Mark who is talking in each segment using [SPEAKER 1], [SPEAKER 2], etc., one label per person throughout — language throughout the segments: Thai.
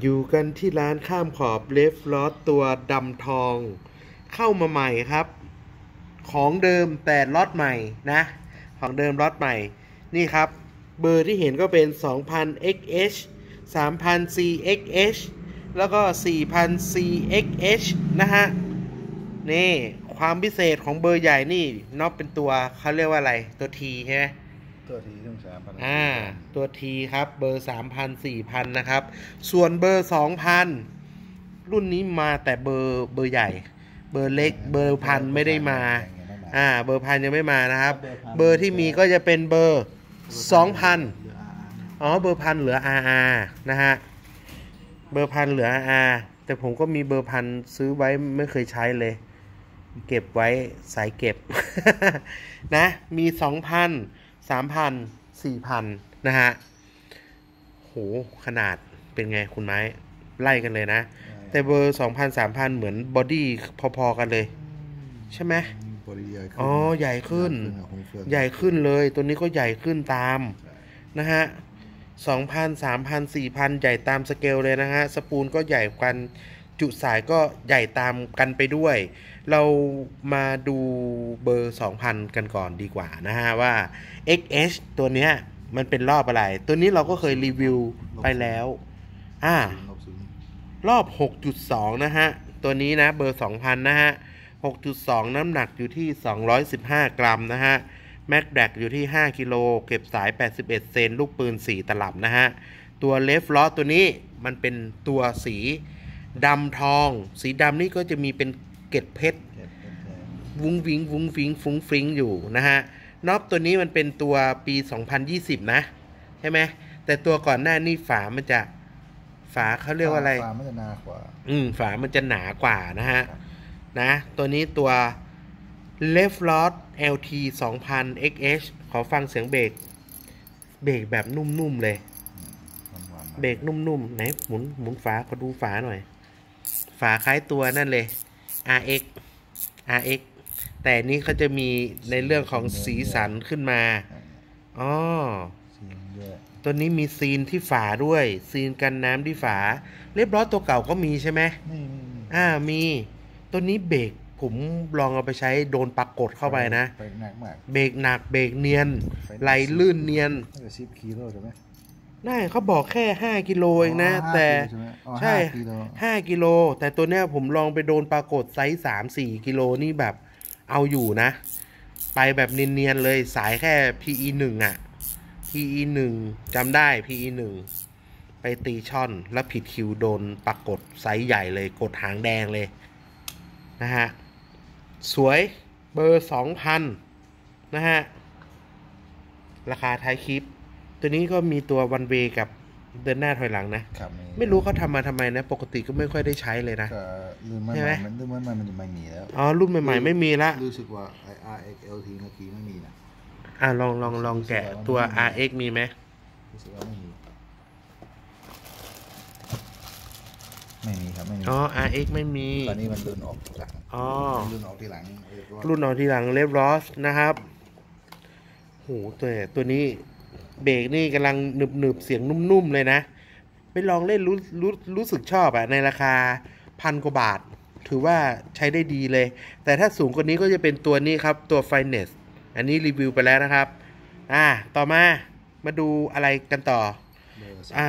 [SPEAKER 1] อยู่กันที่ร้านข้ามขอบเลฟลอสตัวดำทอง เข้ามาใหม่ครับ ของเดิมแต่ล็อตใหม่นะ ของเดิมล็อตใหม่ นี่ครับ เบอร์ที่เห็นก็เป็น 2000 XH 3000 CXH แล้วก็ 4000 CXH นะฮะ นี่ ความพิเศษของเบอร์ใหญ่นี่นอกเป็นตัวเขาเรียกว่าอะไร ตัว T ใช่ไหม
[SPEAKER 2] ตัวทีต้องสามพัน
[SPEAKER 1] อ่า ตัว T ครับเบอร์3,000 4,000นะครับ ส่วนเบอร์2,000รุ่นนี้มาแต่เบอร์เบอร์ใหญ่ เบอร์เล็ก เบอร์พันไม่ได้มา อ่า เบอร์พันยังไม่มานะครับ เบอร์ที่มีก็จะเป็นเบอร์2,000อ๋อ เบอร์พันเหลือ RR นะฮะ เบอร์พันเหลือ RR แต่ผมก็มีเบอร์พันซื้อไว้ไม่เคยใช้เลย เก็บไว้สายเก็บ นะ มี2,000 3,000 4,000นะฮะโหขนาดเป็นไงคุณไม้ ไล่กันเลยนะ แต่เบอร์2,000 3,000เหมือน body พอๆกันเลย ใช่ไหม
[SPEAKER 2] body ใหญ่ขึ้น
[SPEAKER 1] อ๋อใหญ่ขึ้น ใหญ่ขึ้นเลยตัวนี้ก็ใหญ่ขึ้นตามนะฮะสองพันสามพันสี่พันใหญ่ตามสเกลเลยนะฮะ spool ก็ใหญ่กัน จุสายก็ใหญ่ตามกันไปด้วย เรามาดูเบอร์ 2,000 กันก่อนดีกว่านะฮะว่า XH ตัวเนี้ยมันเป็นรอบอะไร ตัวนี้เราก็เคยรีวิวไปแล้ว อ่า
[SPEAKER 2] ลบศูนย์
[SPEAKER 1] รอบ 6.2 นะฮะ ตัวนี้นะเบอร์ 2,000 นะฮะ 6.2 น้ำหนักอยู่ที่ 215 กรัมนะฮะ แม็กแดกอยู่ที่ 5 กิโล เก็บสาย 81 เซน ลูกปืน 4 ตลับนะฮะ ตัวเลฟล้อตัวนี้มันเป็นตัวสี ดำทอง สีดำนี่ก็จะมีเป็นเกล็ดเพชร
[SPEAKER 2] เจ็ดเป็นแสน
[SPEAKER 1] วุ้งวิงวุ้งฟิงฟุ้งฟริ้งอยู่นะฮะน็อปตัวนี้มันเป็นตัวปี 2020 นะใช่ไหมแต่ตัวก่อนหน้านี่ฝามันจะฝาเขาเรียกว่าอะไร
[SPEAKER 2] ฟามันจะหนากว่า
[SPEAKER 1] อืมฝามันจะหนากว่านะฮะ
[SPEAKER 2] ครับ
[SPEAKER 1] นะ ตัวนี้ตัว Left l o t LT 2000 XH ขอฟังเสียงเบรกเบรกแบบนุ่มๆเลย
[SPEAKER 2] วันวัน
[SPEAKER 1] เบรกนุ่มๆ ไหนหมุนหมุนฝาขอดูฝาหน่อย ฝาคล้ายตัวนั่นเลย RX RX แต่นี้เขาจะมีในเรื่องของสีสันขึ้นมาอ๋อ
[SPEAKER 2] สีเยอะ
[SPEAKER 1] ตัวนี้มีซีนที่ฝาด้วย ซีนกันน้ำที่ฝา เรียบร้อยตัวเก่าก็มีใช่ไหม
[SPEAKER 2] นี่นี่นี่
[SPEAKER 1] อ่ามี ตัวนี้เบรกผมลองเอาไปใช้โดนปรากฏเข้าไปนะ
[SPEAKER 2] ไปหนักมาก
[SPEAKER 1] เบรกหนักเบรกเนียน ไหลลื่นเนียน
[SPEAKER 2] น่าจะสิบกิโลใช่ไหม
[SPEAKER 1] ได้เขาบอกแค่5กิโลเองนะ
[SPEAKER 2] อ๋อห้า
[SPEAKER 1] แต่
[SPEAKER 2] กิโลใช่ไหมอ๋อ
[SPEAKER 1] ใช่
[SPEAKER 2] ห้ากิโล
[SPEAKER 1] 5กิโล แต่ตัวเนี้ยผมลองไปโดนปลากฏไซส์3 4กิโลนี่แบบเอาอยู่นะ ไปแบบเนียนๆเลยสายแค่ PE 1อะ PE 1จำได้ PE 1ไปตีช่อนแล้วผิดคิวโดนปลากฏไซส์ใหญ่เลยกดหางแดงเลย นะฮะ สวยเบอร์2,000นะฮะ ราคาท้ายคลิป ตัวนี้ก็มีตัววันเวกับเดินหน้าถอยหลังนะ
[SPEAKER 2] ครับ
[SPEAKER 1] ไม่รู้เขาทำมาทำไมนะ ปกติก็ไม่ค่อยได้ใช้เลยนะ
[SPEAKER 2] ก็ลืมมัน
[SPEAKER 1] ใช่ไหม
[SPEAKER 2] มันลืมมันมันมันจะไม่มีแล้ว
[SPEAKER 1] อ๋อ รุ่นใหม่ๆ ไม่มีละ
[SPEAKER 2] รู้สึกว่าไอ R X L T เมื่อกี้ไม่มีนะ
[SPEAKER 1] อะลองลองลองแกะตัว RX มีไหม
[SPEAKER 2] รู้สึกว่าไม่มีไม่มีครับไม่มี
[SPEAKER 1] อ๋อ RX ไม่มี
[SPEAKER 2] ตอนนี้มันรุ่นออกทีหลัง
[SPEAKER 1] อ๋อ
[SPEAKER 2] รุ่นออกทีหลังเรียกว่า
[SPEAKER 1] รุ่นนอนทีหลังเลฟรอสนะครับ โห ตัวตัวนี้ เบรกนี่กำลังหนึบหนึบๆเสียงนุ่มๆเลยนะ ไปลองเล่นรู้รู้รู้สึกชอบอะในราคาพันกว่าบาท ถือว่าใช้ได้ดีเลย แต่ถ้าสูงกว่านี้ก็จะเป็นตัวนี้ครับตัว f i n e s อันนี้รีวิวไปแล้วนะครับ อ่า ต่อมามาดูอะไรกันต่อ
[SPEAKER 2] เบอร์สาม
[SPEAKER 1] อ่า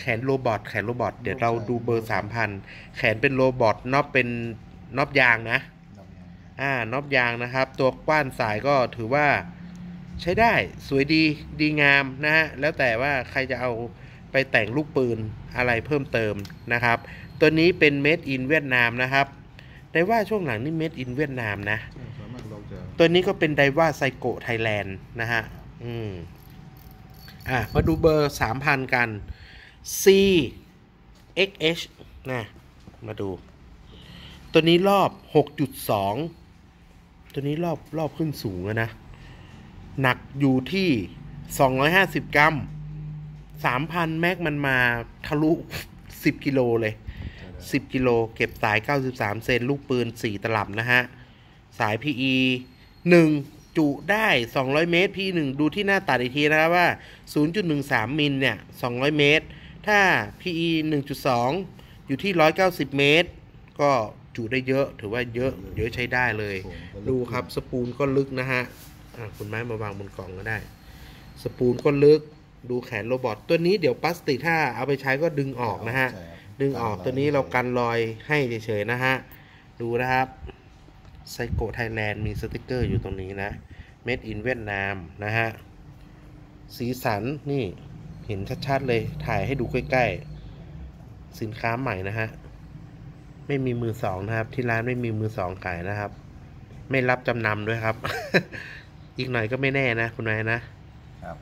[SPEAKER 1] แขน robot แขน robot เดี๋ยวเราดูเบอร์สามพันแขนเป็น robot knob เป็น knob ยางนะ
[SPEAKER 2] ดอกยาง
[SPEAKER 1] อ่า knob ยางนะครับ ตัวกว้านสายก็ถือว่า ใช้ได้สวยดีดีงามนะฮะแล้วแต่ว่าใครจะเอาไปแต่งลูกปืนอะไรเพิ่มเติมนะครับ ตัวนี้เป็น made in เวียดนามนะครับ Daiwa ช่วงหลังนี่ made in เวียดนามนะ
[SPEAKER 2] ส่วนมากเราจะ
[SPEAKER 1] ตัวนี้ก็เป็น Daiwa Seiko Thailand นะฮะอืมอะมาดูเบอร์3,000กัน C XH นะมาดู ตัวนี้รอบ 6.2 ตัวนี้รอบรอบขึ้นสูงแล้วนะ หนักอยู่ที่ 250 กรัม 3,000 แม็กมันมาทะลุ 10 กิโลเลย 10 กิโล เก็บสาย 93 เซนลูกปืน 4 ตลับนะฮะ สาย PE 1 จุได้ 200 เมตร PE 1ดูที่หน้าตัดอีกทีนะครับว่า 0.13 มิลเนี่ย 200 เมตร ถ้า PE 1.2 อยู่ที่ 190 เมตร ก็จุได้เยอะ ถือว่าเยอะ เยอะใช้ได้เลย ดูครับ สปูลก็ลึกนะฮะอะ คุณไม้มาวางบนกล่องก็ได้ สปูลก็ลึกดูแขนโรบอทตัวนี้เดี๋ยวพลาสติกถ้าเอาไปใช้ก็ดึงออกนะฮะ
[SPEAKER 2] ใช่ครับ
[SPEAKER 1] ดึงออกตัวนี้เรากันรอยให้เฉยๆนะฮะ ดูนะครับไซโกไทยแลนด์มีสติกเกอร์อยู่ตรงนี้นะ Made in เวียดนามนะฮะ สีสันนี่เห็นชัดๆเลยถ่ายให้ดูใกล้ๆ สินค้าใหม่นะฮะ ไม่มีมือสองนะครับ ที่ร้านไม่มีมือสองขายนะครับ ไม่รับจำนำด้วยครับ อีกหน่อยก็ไม่แน่นะคุณนายนะ
[SPEAKER 2] ครับ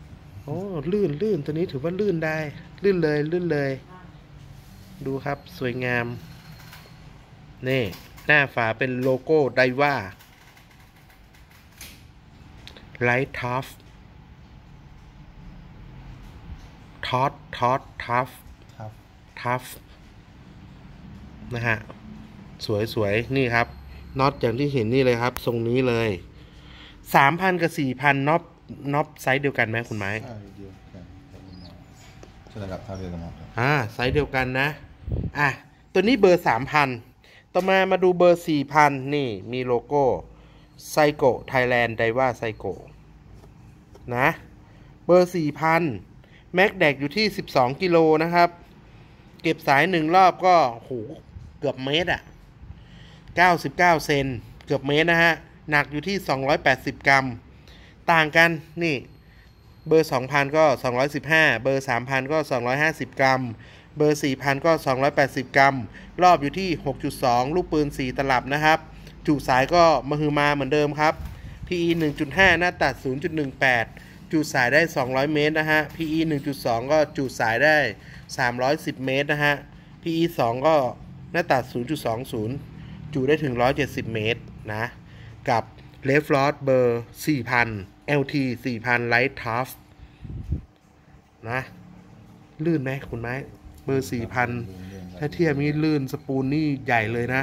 [SPEAKER 1] โอ้ลื่นลื่นตัวนี้ถือว่าลื่นได้ ลื่นเลยลื่นเลย ดูครับสวยงาม นี่ หน้าฝาเป็นโลโก้ไดว่าไลท์ทัฟทอตทอตทัฟ
[SPEAKER 2] ครับ
[SPEAKER 1] ทัฟนะฮะ สวยสวยนี่ครับน็อตอย่างที่เห็นนี่เลยครับ ทรงนี้เลย สามพันกับสี่พันน็อตknob size เดียวกันไหมคุณไม้
[SPEAKER 2] ใช่เดียวกันครับคุณหมอใช่ครับเท่าเดียวกันหมดครับ
[SPEAKER 1] อ่าไซส์เดียวกันนะ อะ ตัวนี้เบอร์สามพันต่อมามาดูเบอร์สี่พันนี่มีโลโก้ Seiko Thailand Daiwa Seiko นะเบอร์สี่พัน max drag อยู่ที่สิบสองกิโลนะครับ เก็บสายหนึ่งรอบก็โหเกือบเมตรอะเก้าสิบเก้าเซนเกือบเมตรนะฮะ หนักอยู่ที่สองร้อยแปดสิบกรัม ต่างกันนี่ เบอร์ 2,000 ก็ 215 เบอร์ 3,000 ก็ 250 กรัม เบอร์ 4,000 ก็ 280 กรัม รอบอยู่ที่ 6.2 ลูกปืน 4 ตลับนะครับ จุสายก็มหึมาเหมือนเดิมครับ PE 1.5 หน้าตัด 0.18 จุสายได้ 200 เมตรนะฮะ PE 1.2 ก็จุสายได้ 310 เมตรนะฮะ PE 2 ก็หน้าตัด 0.20 จุได้ถึง 170 เมตรนะ กับเลฟลอ d เบอร์ 4,000 LT 4,000 Light Tough นะ ลื่นไหมคุณไม้เบอร์ 4,000 ถ้าเทียบนี้ลื่นสปูนนี่ใหญ่เลยนะ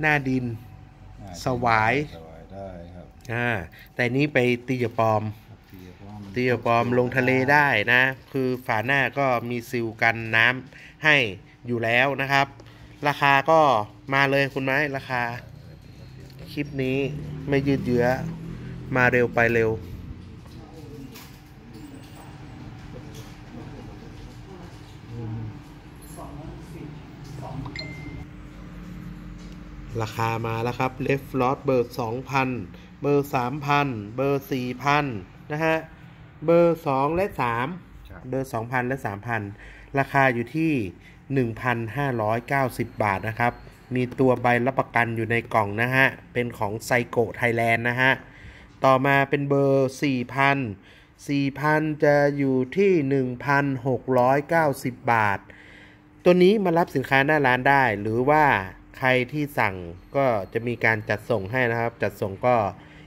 [SPEAKER 1] หน้าดิน สวาย
[SPEAKER 2] สวายได้ครับ
[SPEAKER 1] อ่าแต่นี้ไปตีกับปลอม
[SPEAKER 2] เตียป้อม
[SPEAKER 1] ตีกับปลอมลงทะเลได้นะ คือฝาหน้าก็มีซิลกันน้ำให้อยู่แล้วนะครับ ราคาก็มาเลยคุณไม้ราคาค ลิปนี้ไม่ยืดเยื้อ มาเร็วไปเร็ว ราคามาแล้วครับเลฟลอตเบอร์2,000เบอร์3,000เบอร์4,000นะฮะ เบอร์2และ3
[SPEAKER 2] ครับ
[SPEAKER 1] เบอร์2,000และ3,000ราคาอยู่ที่1,590บาทนะครับ มีตัวใบรับประกันอยู่ในกล่องนะฮะ เป็นของไซโกไทยแลนด์นะฮะ ต่อมาเป็นเบอร์ 4,000 4,000 จะอยู่ที่ 1,690 บาท ตัวนี้มารับสินค้าหน้าร้านได้ หรือว่าใครที่สั่งก็จะมีการจัดส่งให้นะครับ จัดส่งก็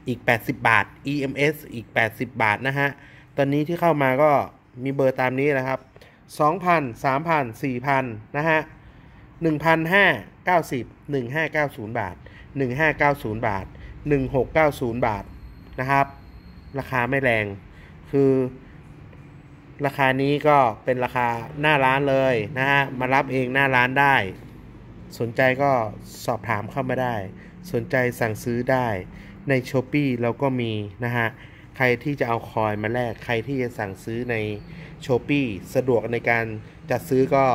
[SPEAKER 1] อีก 80 บาท EMS อีก 80 บาทนะฮะ ตอนนี้ที่เข้ามาก็มีเบอร์ตามนี้นะครับ 2,000 3,000 4,000 นะฮะ 1,590 1590 บาท 1590 บาท 1690 บาทนะครับ ราคาไม่แรงคือราคานี้ก็เป็นราคาหน้าร้านเลยนะฮะมารับเองหน้าร้านได้ สนใจก็สอบถามเข้ามาได้ สนใจสั่งซื้อได้ใน s h อ p e e เราก็มีนะฮะใครที่จะเอาคอยมาแลกใครที่จะสั่งซื้อใน s h อ p e e สะดวกในการจัดซื้อก็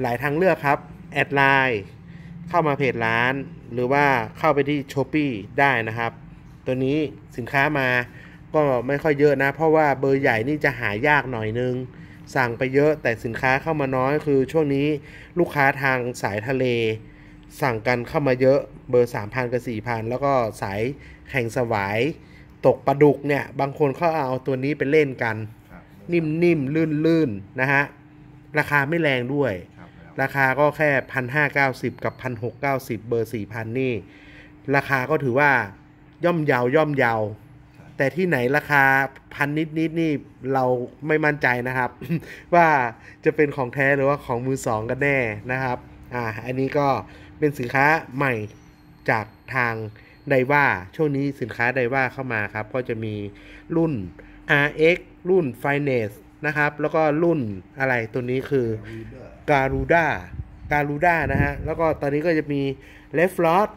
[SPEAKER 1] หลายทางเลือกครับ แอดไลน์เข้ามาเพจร้าน หรือว่าเข้าไปที่ s h อ p e e ได้นะครับ ตัวนี้สินค้ามาก็ไม่ค่อยเยอะนะ เพราะว่าเบอร์ใหญ่นี่จะหายากหน่อยนึง สั่งไปเยอะแต่สินค้าเข้ามาน้อยคือช่วงนี้ลูกค้าทางสายทะเล สั่งกันเข้ามาเยอะเบอร์ 3,000 กับ 4,000 แล้วก็สายแข่งสวายตกปลาดุกเนี่ย บางคนเขาเอาตัวนี้ไปเล่นกัน
[SPEAKER 2] ครับ
[SPEAKER 1] นิ่มๆ ลื่นๆ นะฮะ ราคาไม่แรงด้วย
[SPEAKER 2] ครับแล้ว
[SPEAKER 1] ราคาก็แค่1,590กับ1,690เบอร์4,000นี่ ราคาก็ถือว่าย่อมเยาวย่อมเยาวแต่ที่ไหนราคาพันนิดนิดๆนี่เราไม่มั่นใจนะครับ ว่าจะเป็นของแท้หรือว่าของมือสองกันแน่นะครับอ่าอันนี้ก็เป็นสินค้าใหม่จากทางไดว่าช่วงนี้สินค้าไดว่าเข้ามาครับ ก็จะมีรุ่น RX รุ่น Finance นะครับ แล้วก็รุ่นอะไรตัวนี้คือ
[SPEAKER 2] วีเดอร์
[SPEAKER 1] การูด้าการูด้านะฮะ แล้วก็ตอนนี้ก็จะมีเลฟลอส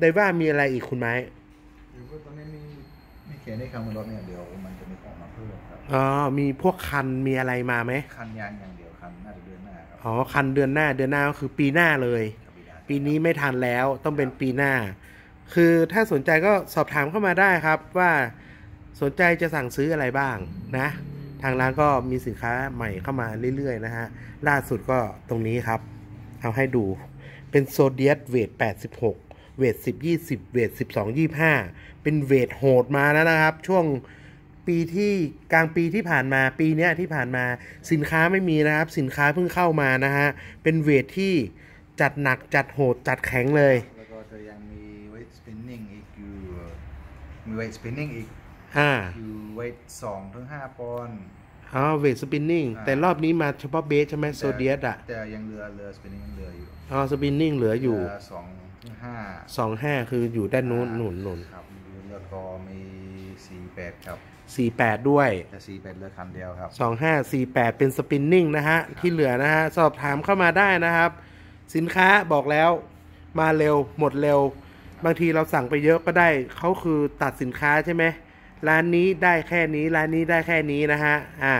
[SPEAKER 1] ได้ว่ามีอะไรอีกคุณไม้
[SPEAKER 2] หรือว่าตอนนี้มีมีเขียนในคำว่ารถเนี่ยเดี๋ยวมันจะมีของมาเพิ่มครับ
[SPEAKER 1] อ๋อมีพวกคันมีอะไรมาไหม
[SPEAKER 2] คันยางอย่างเดียวคันน่าจะเดือนหน้าครับ
[SPEAKER 1] อ๋อคันเดือนหน้าเดือนหน้าก็คือปีหน้าเลย
[SPEAKER 2] ครับพี่ดา
[SPEAKER 1] ปีนี้ไม่ทันแล้วต้องเป็นปีหน้า คือถ้าสนใจก็สอบถามเข้ามาได้ครับว่าสนใจจะสั่งซื้ออะไรบ้างนะ ทางร้านก็มีสินค้าใหม่เข้ามาเรื่อยๆนะฮะ ล่าสุดก็ตรงนี้ครับ เอาให้ดู เป็นโซเดียสเวท 86 เวท 10 20 เวท 12 25 เป็นเวทโหดมาแล้วนะครับ ช่วงปีที่กลางปีที่ผ่านมาปีเนี้ยที่ผ่านมาสินค้าไม่มีนะครับ สินค้าเพิ่งเข้ามานะฮะ เป็นเวทที่จัดหนักจัดโหดจัดแข็งเลย
[SPEAKER 2] แล้วก็จะยังมีเวทสปินนิ่งอีกอยู่มีเวทสปินนิ่งอีก
[SPEAKER 1] อ่า
[SPEAKER 2] อยู่เวทสองถึงห้าปอนด์
[SPEAKER 1] อ๋อเวทสปินนิ่ง
[SPEAKER 2] อ่า
[SPEAKER 1] แต่รอบนี้มาเฉพาะเบสใช่ไหมโซเดียสอะ
[SPEAKER 2] แต่ยังเหลือเหลือสปินนิ่งยังเหลืออยู่
[SPEAKER 1] อ๋อสปินนิ่งเหลืออยู่
[SPEAKER 2] เหลืสองถึงห้า
[SPEAKER 1] สองห้าคืออยู่ด้านนู้นหนุนหนุน
[SPEAKER 2] ครับแล้วก็มีสี่แปดครับ
[SPEAKER 1] สี่แปดด้วย
[SPEAKER 2] แต่สี่แปดเหลือคันเดียวครับ
[SPEAKER 1] สองห้าสี่แปดเป็นสปินนิ่งนะฮะที่เหลือนะฮะสอบถามเข้ามาได้นะครับ สินค้าบอกแล้วมาเร็วหมดเร็ว บางทีเราสั่งไปเยอะก็ได้เขาคือตัดสินค้าใช่ไหม ร้านนี้ได้แค่นี้ร้านนี้ได้แค่นี้นะฮะอ่า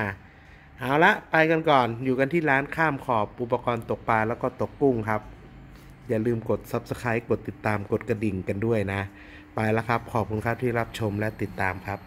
[SPEAKER 1] เอาละไปกันก่อนอยู่กันที่ร้านข้ามขอบอุปกรณ์ตกปลาแล้วก็ตกกุ้งครับ อย่าลืมกด Subscribe กดติดตามกดกระดิ่งกันด้วยนะ ไปแล้วครับ ขอบคุณครับที่รับชมและติดตามครับ